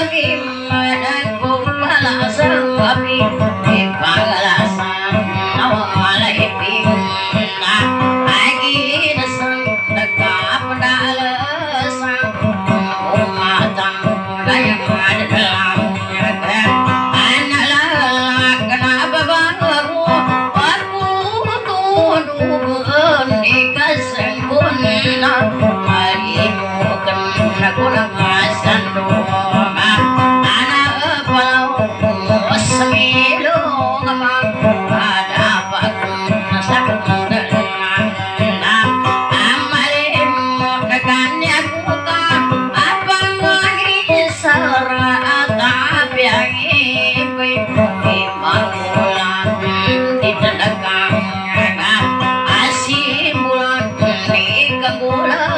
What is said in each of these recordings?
Amen. 我。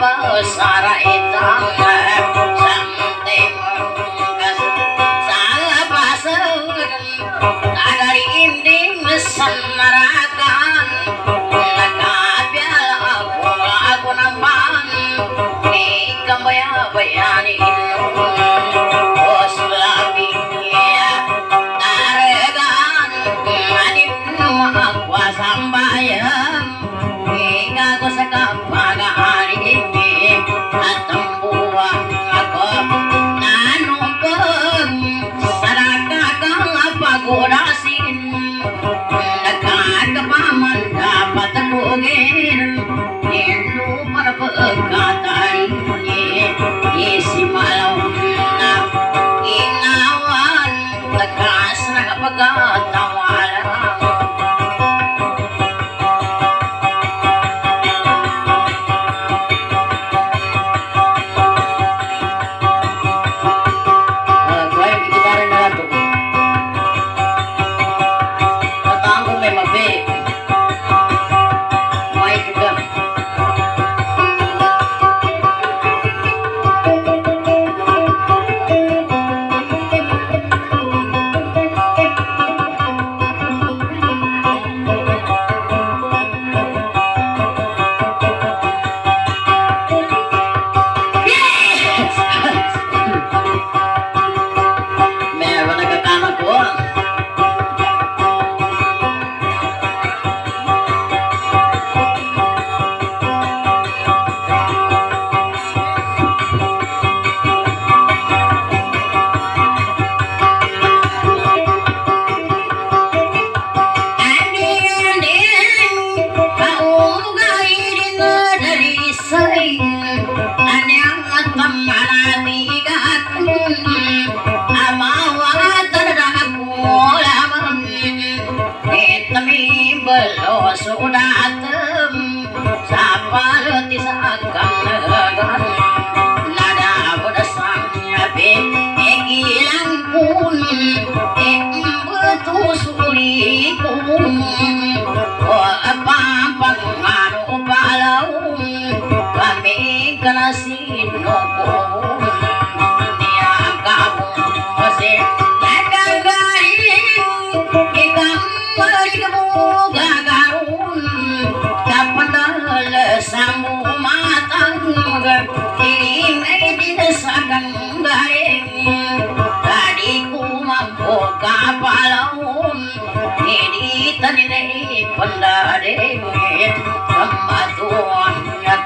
pasara itang ko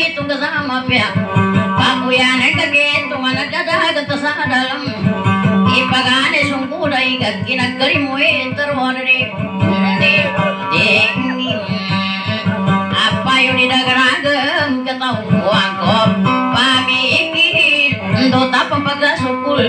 pagi itu kesama pihak Aku yang kagetung anak dada sa dalam Ipagane sungku dai gagina karimu terwari Di di apa yung didagaragan katahuan ko pamikir do tapang pagkasukul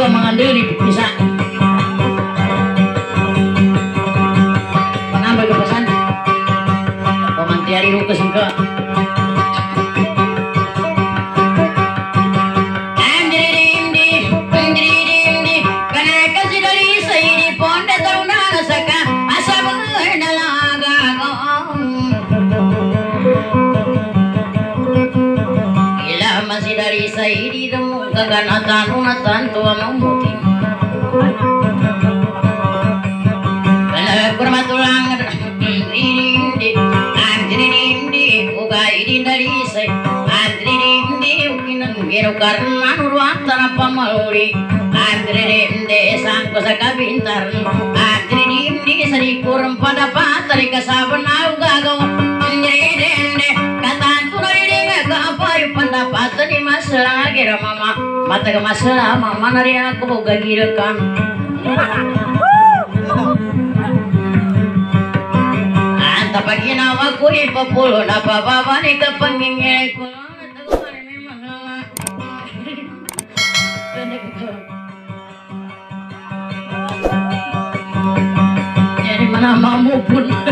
mga dili bisa masih dari saidi demu kaganatan unatan tua mamutin kurma tulang andrindi andrindi uga idin dari sai andrindi ukinan gero karna nurwatan apa maluri andrindi sangko saka bintar andrindi sari kurang pada patari kasaban au ni masalah gira mama mata ke masalah mama nari aku boga girakan Anta pagi nawa ko ipapulo na bababa ni. Jadi mana mamu pun.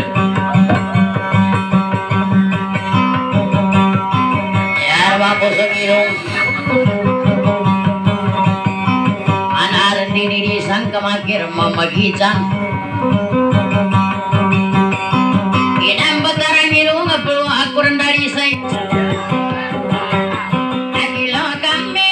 Kamakir mamagitan. Inambataran ilong nga pero ako rin dari say. Agila kami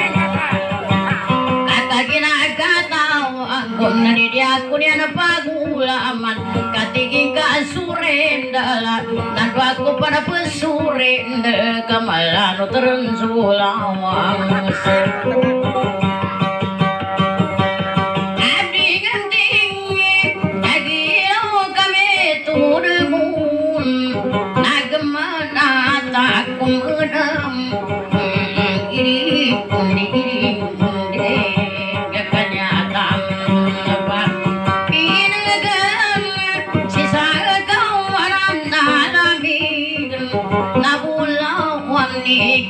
aku pada pesure kamalan terus ulawang Thank.